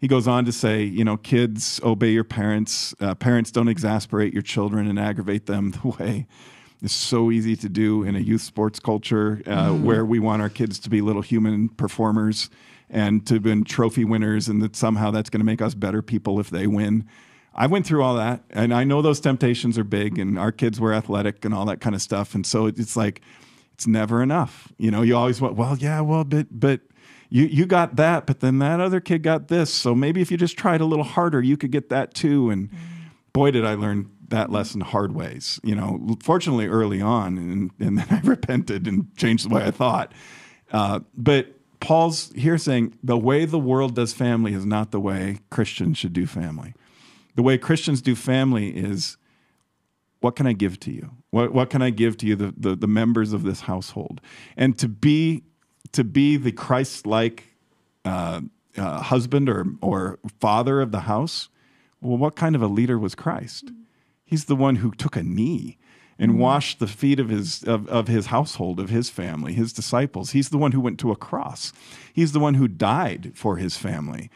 he goes on to say, you know, kids obey your parents. Uh, parents don't exasperate your children and aggravate them the way it's so easy to do in a youth sports culture uh, where we want our kids to be little human performers and to win trophy winners, and that somehow that's going to make us better people if they win. I went through all that, and I know those temptations are big, and our kids were athletic and all that kind of stuff, and so it's like it's never enough. You know, you always want, well, yeah, well, but but you you got that, but then that other kid got this. So maybe if you just tried a little harder, you could get that too. And boy, did I learn that lesson hard ways. You know, fortunately early on, and and then I repented and changed the way I thought. Uh, but Paul's here saying the way the world does family is not the way Christians should do family. The way Christians do family is what can I give to you? What, what can I give to you, the, the, the members of this household? And to be, to be the Christ like uh, uh, husband or, or father of the house, well, what kind of a leader was Christ? He's the one who took a knee and washed the feet of his of, of his household, of his family, his disciples. He's the one who went to a cross. He's the one who died for his family.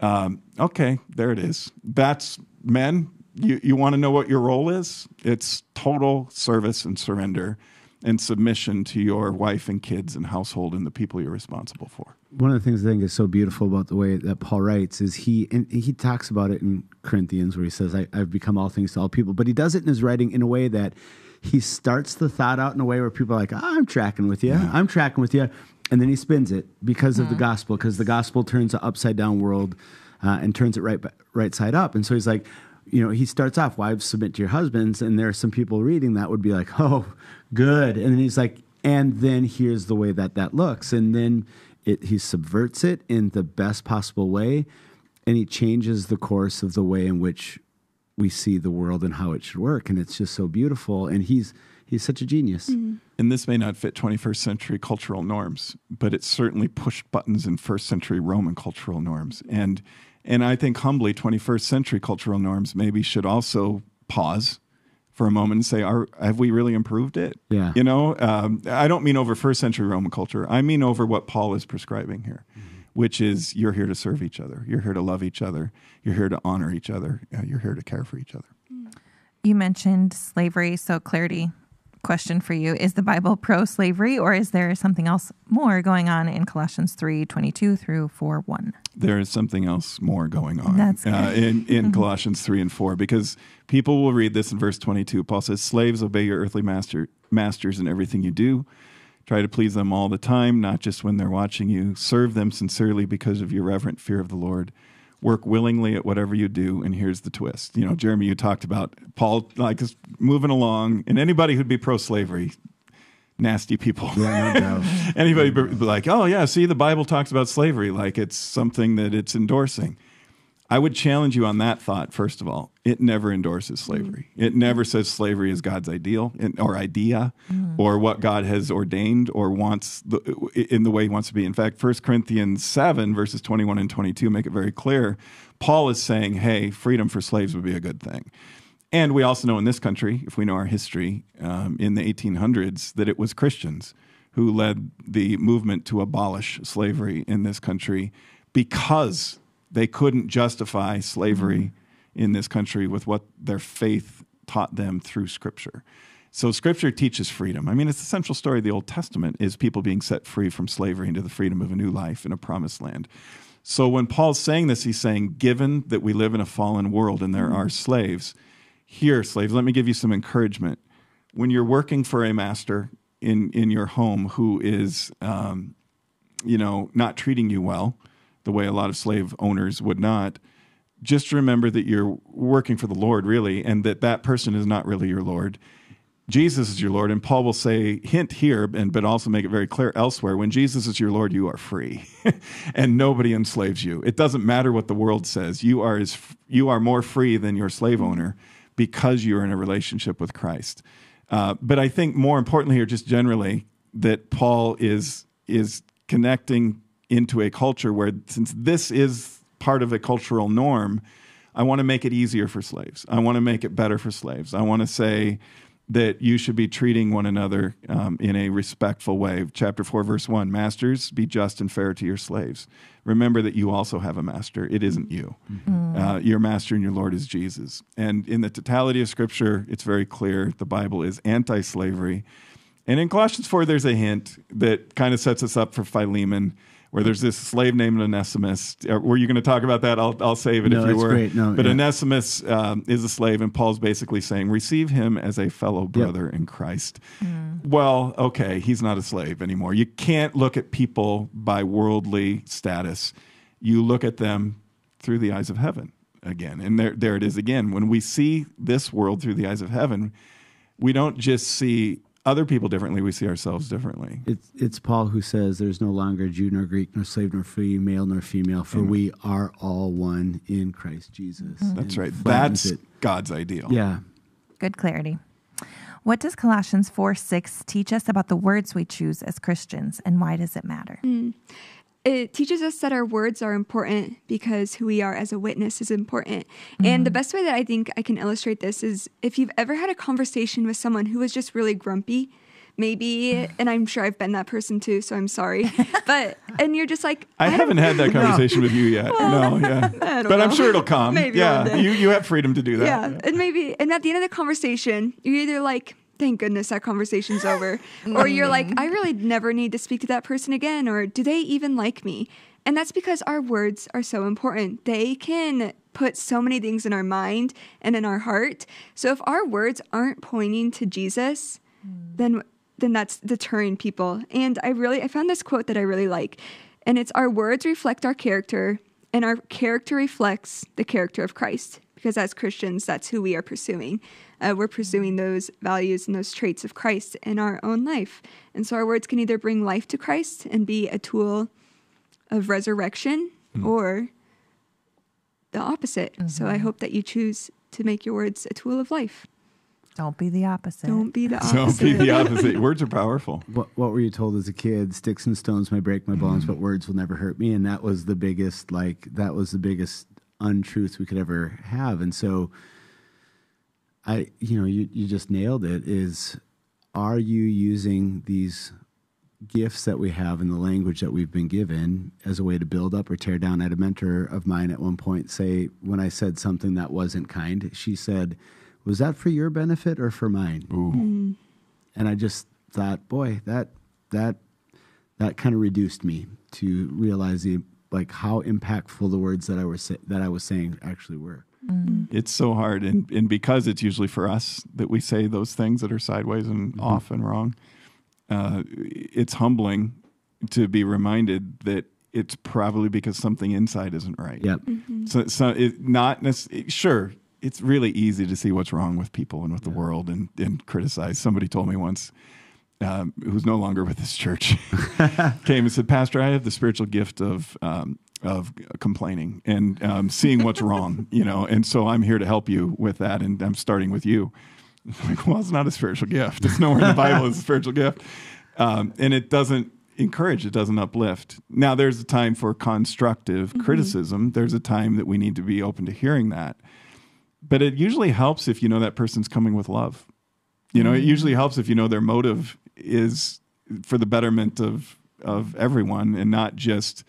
Um, okay, there it is. That's men. You you want to know what your role is? It's total service and surrender and submission to your wife and kids and household and the people you're responsible for. One of the things I think is so beautiful about the way that Paul writes is he and he talks about it in Corinthians where he says, I, "I've become all things to all people," but he does it in his writing in a way that he starts the thought out in a way where people are like, "Ah, "I'm tracking with you, I'm tracking with you," and then he spins it because of the gospel, because the gospel turns an upside down world uh, and turns it right right side up, and so he's like. You know, he starts off, wives submit to your husbands, and there are some people reading that would be like, oh, good. And then he's like, and then here's the way that that looks. And then it, he subverts it in the best possible way. and he changes the course of the way in which we see the world and how it should work and it's just so beautiful and he's he's such a genius mm-hmm. And this may not fit 21st century cultural norms, but it certainly pushed buttons in first century Roman cultural norms. And and I think humbly 21st century cultural norms maybe should also pause for a moment and say, Are, have we really improved it? Yeah. You know, um, I don't mean over first century Roman culture. I mean over what Paul is prescribing here, which is you're here to serve each other. You're here to love each other. You're here to honor each other. Uh, you're here to care for each other. You mentioned slavery, so clarity question for you. Is the Bible pro slavery or is there something else more going on in Colossians 3 22 through 4 1? there is something else more going on uh, in, in Colossians 3 and 4 because people will read this in verse 22. Paul says, Slaves, obey your earthly master, masters in everything you do. Try to please them all the time, not just when they're watching you. Serve them sincerely because of your reverent fear of the Lord. Work willingly at whatever you do. And here's the twist. You know, Jeremy, you talked about Paul like is moving along, and anybody who'd be pro slavery, nasty people. yeah no doubt Anybody be like, oh, yeah, see, the Bible talks about slavery like it's something that it's endorsing. I would challenge you on that thought, first of all. It never endorses slavery. It never says slavery is God's ideal or idea or what God has ordained or wants the, in the way he wants to be. In fact, 1 Corinthians 7, verses 21 and 22 make it very clear. Paul is saying, hey, freedom for slaves would be a good thing. And we also know in this country, if we know our history, um, in the 1800s, that it was Christians who led the movement to abolish slavery in this country because they couldn't justify slavery in this country with what their faith taught them through Scripture. So Scripture teaches freedom. I mean, it's the central story of the Old Testament is people being set free from slavery into the freedom of a new life in a promised land. So when Paul's saying this, he's saying, given that we live in a fallen world and there are slaves, here, slaves, let me give you some encouragement. When you're working for a master in, in your home who is, um, you know, not treating you well, the way a lot of slave owners would not, just remember that you're working for the Lord, really, and that that person is not really your Lord. Jesus is your Lord, and Paul will say, hint here, and but also make it very clear elsewhere. When Jesus is your Lord, you are free, and nobody enslaves you. It doesn't matter what the world says. You are as you are more free than your slave owner because you're in a relationship with Christ. Uh, but I think more importantly here, just generally, that Paul is is connecting into a culture where, since this is part of a cultural norm, I want to make it easier for slaves. I want to make it better for slaves. I want to say that you should be treating one another um, in a respectful way. Chapter 4, verse 1 Masters, be just and fair to your slaves. Remember that you also have a master. It isn't you. Uh, your master and your Lord is Jesus. And in the totality of Scripture, it's very clear the Bible is anti slavery. And in Colossians 4, there's a hint that kind of sets us up for Philemon, where there's this slave named Onesimus. Uh, Were you going to talk about that? I'll, I'll save it No, if you were. great. No, but yeah. Onesimus um, is a slave, and Paul's basically saying, receive him as a fellow brother in Christ. Well, okay, he's not a slave anymore. You can't look at people by worldly status, you look at them through the eyes of heaven again. And there, there it is again. When we see this world through the eyes of heaven, we don't just see other people differently, we see ourselves differently. It's it's Paul who says there's no longer Jew nor Greek nor slave nor free, male nor female, for we are all one in Christ Jesus. Mm-hmm. That's right. That's it. God's ideal. Yeah. Good clarity. What does Colossians 4 6 teach us about the words we choose as Christians and why does it matter? Hmm. It teaches us that our words are important because who we are as a witness is important. And the mm-hmm. best way that I think I can illustrate this is if you've ever had a conversation with someone who was just really grumpy, maybe, and I'm sure I've been that person too, so I'm sorry. But, and you're just like, I, don't- haven't had that conversation with you yet. no, yeah. I don't But I'm sure it'll come. Maybe yeah. You you have freedom to do that. Yeah, and maybe, and at the end of the conversation, you're either like, "Thank goodness that conversation's over," or you're like, mm-hmm. "I really never need to speak to that person again," or "Do they even like me?" And that's because our words are so important. They can put so many things in our mind and in our heart. So if our words aren't pointing to Jesus, mm. then then that's deterring people. And I really I found this quote that I really like. And it's our words reflect our character and our character reflects the character of Christ because as Christians that's who we are pursuing. Uh, we're pursuing those values and those traits of Christ in our own life. And so our words can either bring life to Christ and be a tool of resurrection mm-hmm. or the opposite. So I mm-hmm. hope that you choose to make your words a tool of life. Don't be the opposite. Don't be the opposite. Don't opposite. be the opposite. Words are powerful. What, what were you told as a kid? Sticks and stones may break my mm-hmm. bones, but words will never hurt me. And that was the biggest, like, that was the biggest untruth we could ever have. And so, I, you know, you, you just nailed it. Is are you using these gifts that we have in the language that we've been given as a way to build up or tear down? I had a mentor of mine at one point say, when I said something that wasn't kind, she said, "Was that for your benefit or for mine?" Ooh. Hmm. and I just thought, boy, that that that kind of reduced me to realize the like how impactful the words that I was sa- that I was saying actually were. It's so hard, and and because it's usually for us that we say those things that are sideways and off and wrong. Uh, it's humbling to be reminded that it's probably because something inside isn't right. Yep. So, so it not necessarily, sure, it's really easy to see what's wrong with people and with the world and, and criticize. Somebody told me once, um, who's no longer with this church, came and said, Pastor, I have the spiritual gift of, um, of complaining and um, seeing what's wrong, you know, and so I'm here to help you with that. And I'm starting with you. Like, well, it's not a spiritual gift. It's nowhere in the Bible as a spiritual gift. Um, and it doesn't encourage, it doesn't uplift. Now, there's a time for constructive criticism. There's a time that we need to be open to hearing that. But it usually helps if you know that person's coming with love. You know, it usually helps if you know their motive is for the betterment of of everyone and not just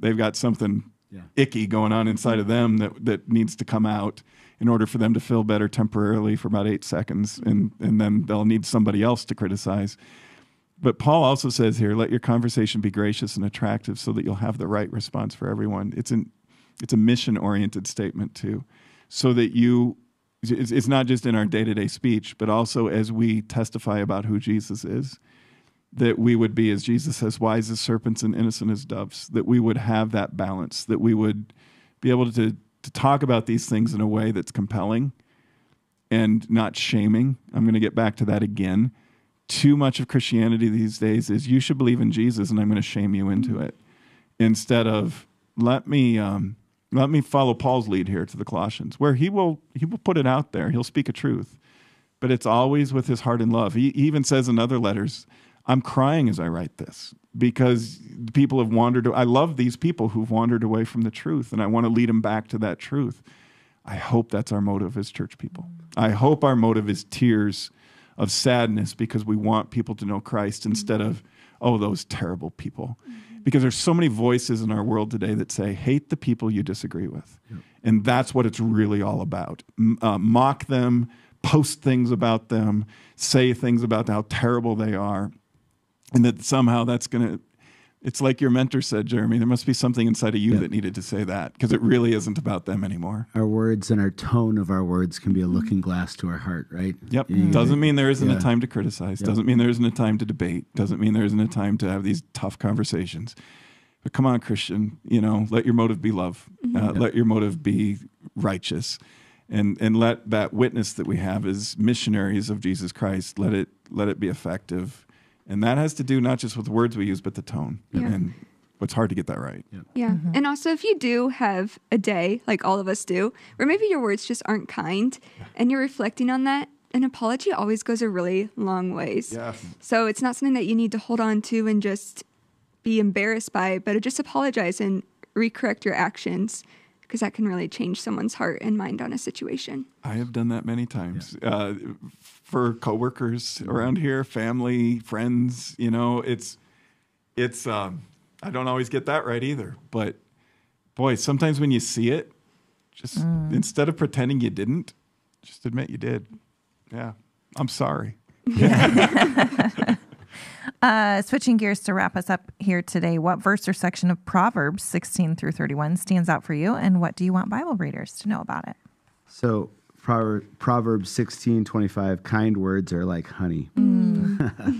they've got something Yeah. icky going on inside of them that that needs to come out in order for them to feel better temporarily for about eight seconds and and then they'll need somebody else to criticize. But paul also says here let your conversation be gracious and attractive so that you'll have the right response for everyone. It's an it's a mission oriented statement too. So that you it's, it's not just in our day-to-day speech but also as we testify about who jesus is that we would be, as Jesus says, wise as serpents and innocent as doves, that we would have that balance, that we would be able to, to talk about these things in a way that's compelling and not shaming. I'm going to get back to that again. Too much of Christianity these days is you should believe in Jesus and I'm going to shame you into it instead of let me um, let me follow Paul's lead here to the Colossians where he will he will put it out there he'll speak a truth but it's always with his heart and love. He, he even says in other letters, I'm crying as I write this because people have wandered. I love these people who've wandered away from the truth, and I want to lead them back to that truth. I hope that's our motive as church people. I hope our motive is tears of sadness because we want people to know Christ instead of, oh, those terrible people. Because there's so many voices in our world today that say, hate the people you disagree with. And that's what it's really all about. Uh, mock them, post things about them, say things about how terrible they are. And that somehow that's going to, it's like your mentor said, Jeremy, there must be something inside of you that needed to say that because it really isn't about them anymore. Our words and our tone of our words can be a looking glass to our heart, right? Yep. You- Doesn't mean there isn't Yeah. a time to criticize. Doesn't mean there isn't a time to debate. Doesn't mean there isn't a time to have these tough conversations. But come on, Christian, you know, let your motive be love. Uh, let your motive be righteous. And and let that witness that we have as missionaries of Jesus Christ, let it let it be effective. And that has to do not just with the words we use, but the tone. Yeah. And it's hard to get that right. Yeah. And also, if you do have a day, like all of us do, where maybe your words just aren't kind and you're reflecting on that, an apology always goes a really long ways. Yes. So it's not something that you need to hold on to and just be embarrassed by, but just apologize and recorrect your actions because that can really change someone's heart and mind on a situation. I have done that many times uh, for coworkers around here, family, friends. You know, it's it's. Um, I don't always get that right either, but boy, sometimes when you see it, just instead of pretending you didn't, just admit you did. Yeah, I'm sorry. Uh, switching gears to wrap us up here today, what verse or section of Proverbs 16 through 31 stands out for you, and what do you want Bible readers to know about it? So Prover- Proverbs sixteen twenty five. Kind words are like honey.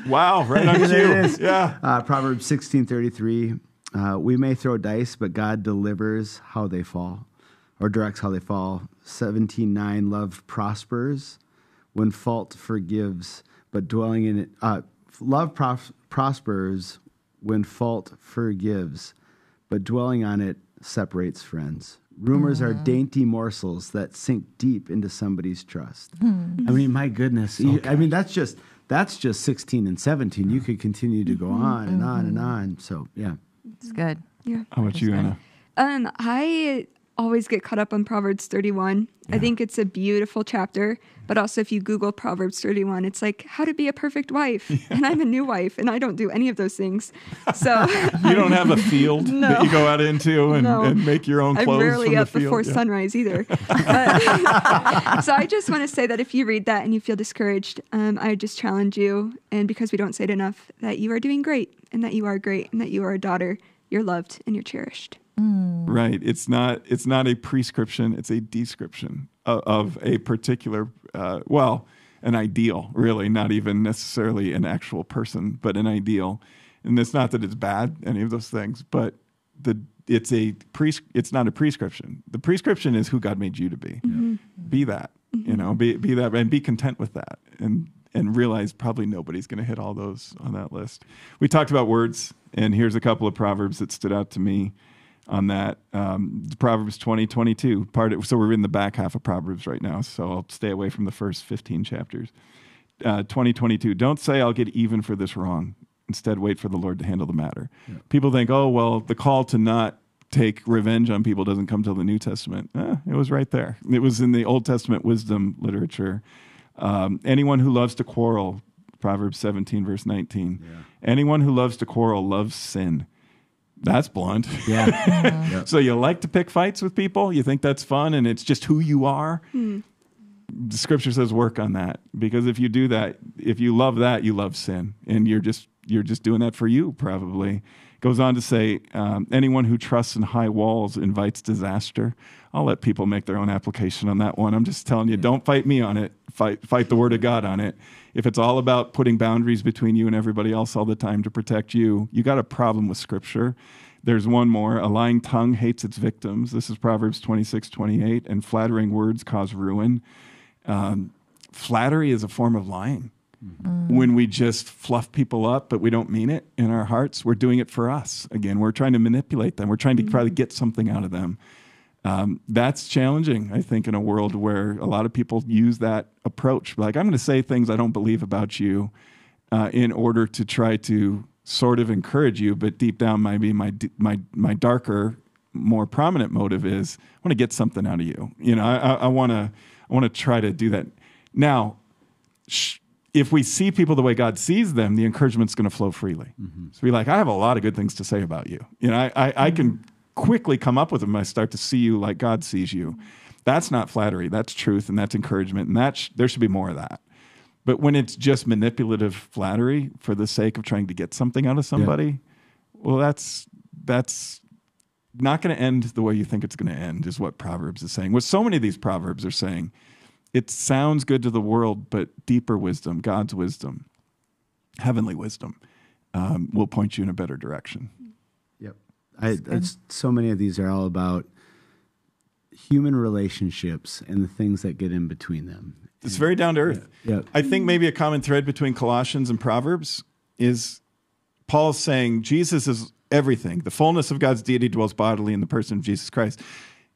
Wow, right on There cue. Yeah. Uh, Proverbs sixteen thirty three. Uh, we may throw dice, but God delivers how they fall, or directs how they fall. Seventeen nine. Love prospers when fault forgives, but dwelling in it. Uh, love pros- prospers when fault forgives, but dwelling on it separates friends. Rumors are dainty morsels that sink deep into somebody's trust. Hmm. I mean, my goodness. You- I mean, that's just that's just 16 and 17. You could continue to go on and on and on. So, yeah. It's good. Yeah. How about you, Anna? Um, I always get caught up on Proverbs 31. I think it's a beautiful chapter, but also if you Google Proverbs 31, it's like how to be a perfect wife. And I'm a new wife and I don't do any of those things. So You don't have a field that you go out into and, No. and make your own clothes. I'm rarely up before Yeah. sunrise either. So I just want to say that if you read that and you feel discouraged, um, I just challenge you, and because we don't say it enough, that you are doing great and that you are great and that you are a daughter. You're loved and you're cherished. Right. It's not. It's not a prescription. It's a description of, of a particular. Uh, well, an ideal, really, not even necessarily an actual person, but an ideal. And it's not that it's bad, any of those things, but the it's a pres. It's not a prescription. The prescription is who God made you to be. Be that. You know. Be be that, and be content with that, and and realize probably nobody's going to hit all those on that list. We talked about words, and here's a couple of proverbs that stood out to me on that. Um, Proverbs 20, 22. Part of, so we're in the back half of Proverbs right now, so I'll stay away from the first 15 chapters. Uh, 20, 22. Don't say, I'll get even for this wrong. Instead, wait for the Lord to handle the matter. People think, oh, well, the call to not take revenge on people doesn't come till the New Testament. Eh, it was right there. It was in the Old Testament wisdom literature. Um, anyone who loves to quarrel, Proverbs 17, verse 19. Anyone who loves to quarrel loves sin. That's blunt. Yeah. So you like to pick fights with people? You think that's fun and it's just who you are? The scripture says work on that because if you do that, if you love that, you love sin, and you're just you're just doing that for you. Probably goes on to say, um, anyone who trusts in high walls invites disaster. I'll let people make their own application on that one. I'm just telling you, don't fight me on it. Fight fight the word of God on it. If it's all about putting boundaries between you and everybody else all the time to protect you, you got a problem with scripture. There's one more. A lying tongue hates its victims. This is Proverbs 26, 28. And flattering words cause ruin. Um, flattery is a form of lying. When we just fluff people up, but we don't mean it in our hearts, we're doing it for us. Again, we're trying to manipulate them. We're trying to try to get something out of them. Um, that's challenging, I think, in a world where a lot of people use that approach. Like, I'm going to say things I don't believe about you uh, in order to try to sort of encourage you, but deep down, maybe my my my darker, more prominent motive is I want to get something out of you. You know, I want to I want to try to do that. Now, sh- if we see people the way God sees them, the encouragement's going to flow freely. So be like, I have a lot of good things to say about you. You know, I, I, I can quickly come up with them. I start to see you like God sees you. That's not flattery. That's truth, and that's encouragement, and that sh- there should be more of that. But when it's just manipulative flattery for the sake of trying to get something out of somebody, well, that's that's not going to end the way you think it's going to end. Is what Proverbs is saying. What so many of these proverbs are saying. It sounds good to the world, but deeper wisdom, God's wisdom, heavenly wisdom, um, will point you in a better direction. Yep. I, so many of these are all about human relationships and the things that get in between them. It's very down to earth. Yeah. Yeah. I think maybe a common thread between Colossians and Proverbs is Paul's saying Jesus is everything. The fullness of God's deity dwells bodily in the person of Jesus Christ.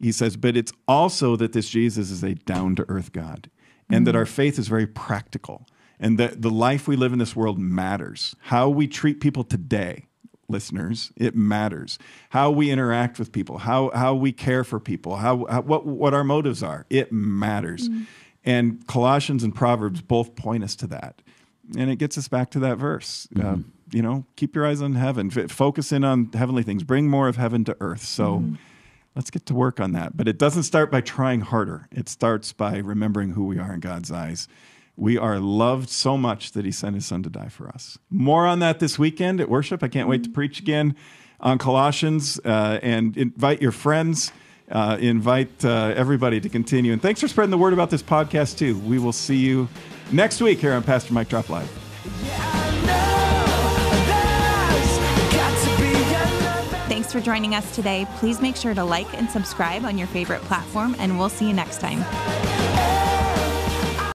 He says, but it's also that this Jesus is a down to earth God and that mm. our faith is very practical and that the life we live in this world matters. How we treat people today, listeners, it matters. How we interact with people, how, how we care for people, how, how what, what our motives are, it matters. Mm-hmm. And Colossians and Proverbs both point us to that. And it gets us back to that verse. Uh, mm-hmm. you know, keep your eyes on heaven, F- focus in on heavenly things, bring more of heaven to earth. So mm-hmm. let's get to work on that. But it doesn't start by trying harder, it starts by remembering who we are in God's eyes. We are loved so much that he sent his son to die for us. More on that this weekend at worship. I can't wait to preach again on Colossians uh, and invite your friends. Uh, invite uh, everybody to continue. And thanks for spreading the word about this podcast, too. We will see you next week here on Pastor Mike Drop Live. Thanks for joining us today. Please make sure to like and subscribe on your favorite platform, and we'll see you next time.